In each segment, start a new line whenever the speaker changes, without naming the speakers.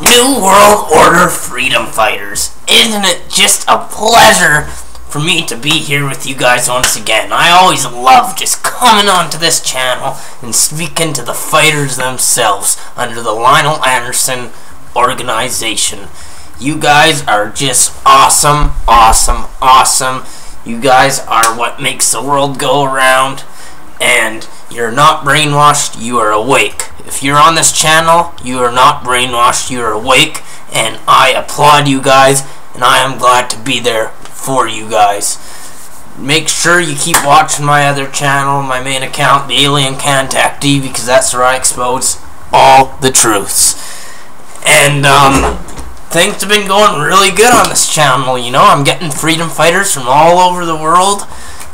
New World Order Freedom Fighters. Isn't it just a pleasure for me to be here with you guys once again? I always love just coming onto this channel and speaking to the fighters themselves under the Linol Anderson organization. You guys are just awesome, awesome, awesome. You guys are what makes the world go around, and you're not brainwashed, you are awake. If you're on this channel, you are not brainwashed, you are awake, and I applaud you guys, and I am glad to be there for you guys. Make sure you keep watching my other channel, my main account, the Alien Contactee, because that's where I expose all the truths. And, um, things have been going really good on this channel, you know, I'm getting freedom fighters from all over the world,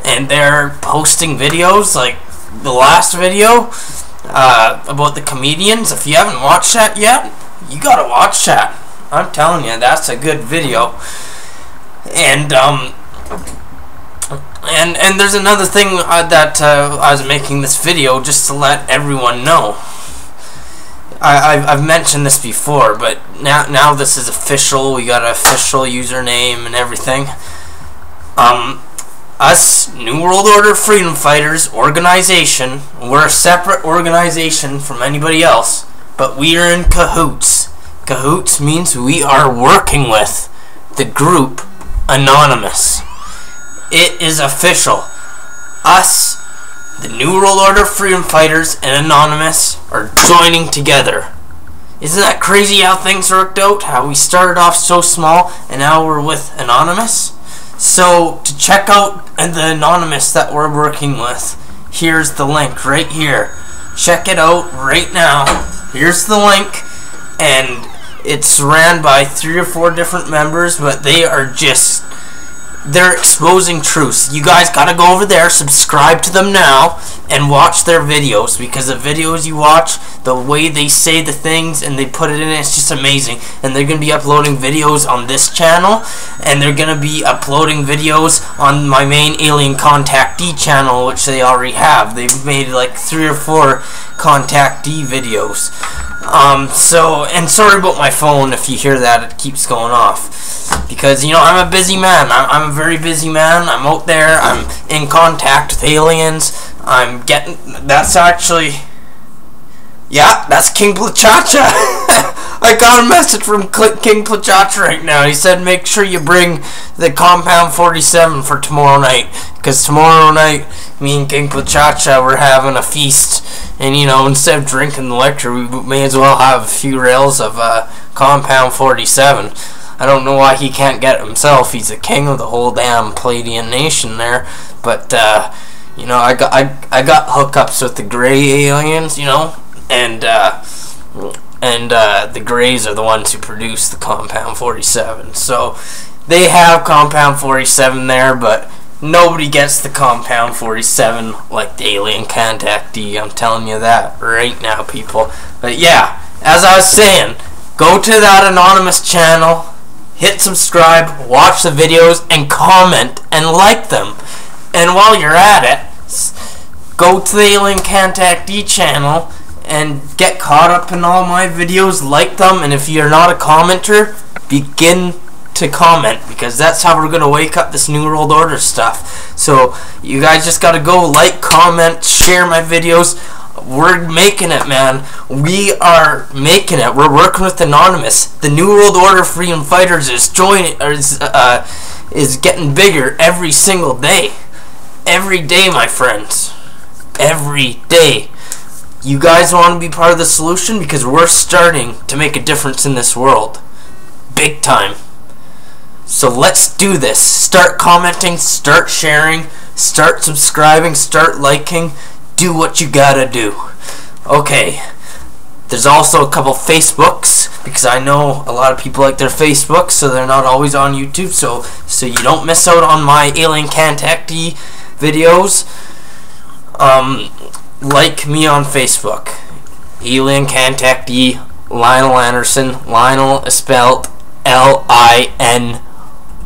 and they're posting videos, like the last video, uh, about the comedians. If you haven't watched that yet, you gotta watch that. I'm telling you, that's a good video. And um, and and there's another thing uh, that uh, I was making this video just to let everyone know. I, I've, I've mentioned this before, but now now this is official. We got an official username and everything. Um, us New World Order Freedom Fighters organization, we're a separate organization from anybody else, but we are in cahoots. Cahoots means we are working with the group Anonymous. It is official. Us, the New World Order Freedom Fighters, and Anonymous are joining together. Isn't that crazy how things worked out? How we started off so small and now we're with Anonymous? So, to check out the Anonymous that we're working with, here's the link right here. Check it out right now. Here's the link, and it's ran by three or four different members, but they are just they're exposing truths. You guys gotta go over there, subscribe to them now, and watch their videos because the videos you watch, the way they say the things and they put it in, it's just amazing. And they're gonna be uploading videos on this channel, and they're gonna be uploading videos on my main Alien Contactee channel, which they already have. They've made like three or four contactee videos. Um, so, and sorry about my phone if you hear that, it keeps going off. Because, you know, I'm a busy man. I'm, a very busy man. I'm out there. I'm in contact with aliens. I'm getting. That's actually. Yeah, that's King Plachacha. I got a message from King Plachacha right now. He said make sure you bring the Compound 47 for tomorrow night. Because tomorrow night, me and King Plachacha, we're having a feast. And, you know, instead of drinking the liquor, we may as well have a few rails of uh, Compound 47. I don't know why he can't get it himself. He's the king of the whole damn Pleiadian nation there. But, uh, you know, I got, I, I got hookups with the gray aliens, you know, and uh, and uh, the Greys are the ones who produce the Compound 47. So they have Compound 47 there, but nobody gets the Compound 47 like the Alien Contactee. I'm telling you that right now, people. But yeah, as I was saying, go to that anonymous channel, hit subscribe, watch the videos, and comment and like them. And while you're at it, go to the Alien Contactee channel and get caught up in all my videos, like them, and if you're not a commenter, begin to comment because that's how we're gonna wake up this New World Order stuff. So you guys just gotta go like, comment, share my videos. We're making it, man. We are making it. We're working with Anonymous. The New World Order Freedom Fighters is joining, is uh, is getting bigger every single day. Every day, my friends. Every day. You guys want to be part of the solution because we're starting to make a difference in this world. Big time. So let's do this. Start commenting, start sharing, start subscribing, start liking. Do what you gotta do. Okay. There's also a couple Facebooks because I know a lot of people like their Facebooks, so they're not always on YouTube. So so you don't miss out on my Alien Contactee videos. Um, like me on Facebook. Elian Alien Contactee Linol Anderson. Linol is spelled L I N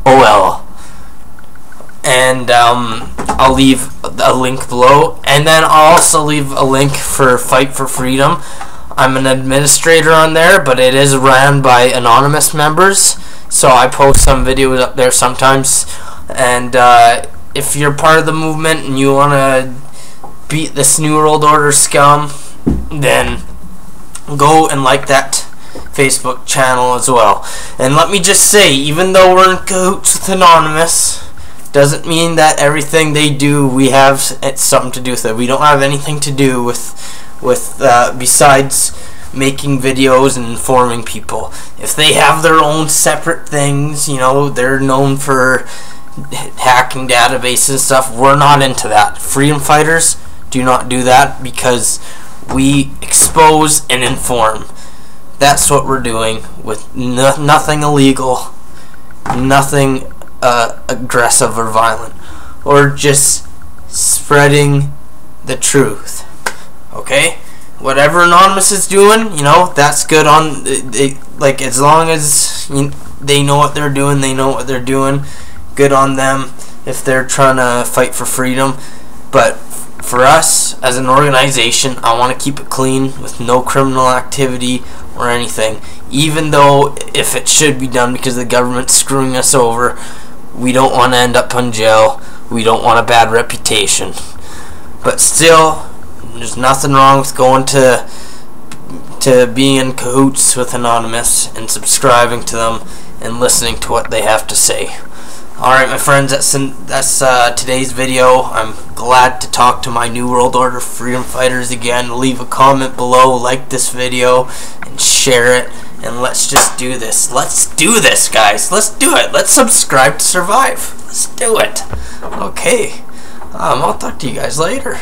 O L. And um, I'll leave a link below. And then I'll also leave a link for Fight for Freedom. I'm an administrator on there, but it is ran by anonymous members. So I post some videos up there sometimes. And uh, if you're part of the movement and you want to beat this New World Order scum, then go and like that Facebook channel as well. And let me just say, even though we're in cahoots with Anonymous, doesn't mean that everything they do we have something to do with it. We don't have anything to do with with uh, besides making videos and informing people. If they have their own separate things, you know, they're known for hacking databases and stuff. We're not into that. Freedom fighters do not do that because we expose and inform. That's what we're doing with no nothing illegal, nothing uh, aggressive or violent, or just spreading the truth. Okay? Whatever Anonymous is doing, you know, that's good on. They, like, as long as you, they know what they're doing, they know what they're doing, good on them if they're trying to fight for freedom. But for us as an organization, I want to keep it clean with no criminal activity or anything. Even though if it should be done because the government's screwing us over, we don't want to end up in jail. We don't want a bad reputation. But still, there's nothing wrong with going to to being in cahoots with Anonymous and subscribing to them and listening to what they have to say. Alright my friends, that's, that's uh, today's video. I'm glad to talk to my New World Order freedom fighters again. Leave a comment below, like this video, and share it. And let's just do this. Let's do this, guys. Let's do it. Let's subscribe to survive. Let's do it. Okay. Um, I'll talk to you guys later.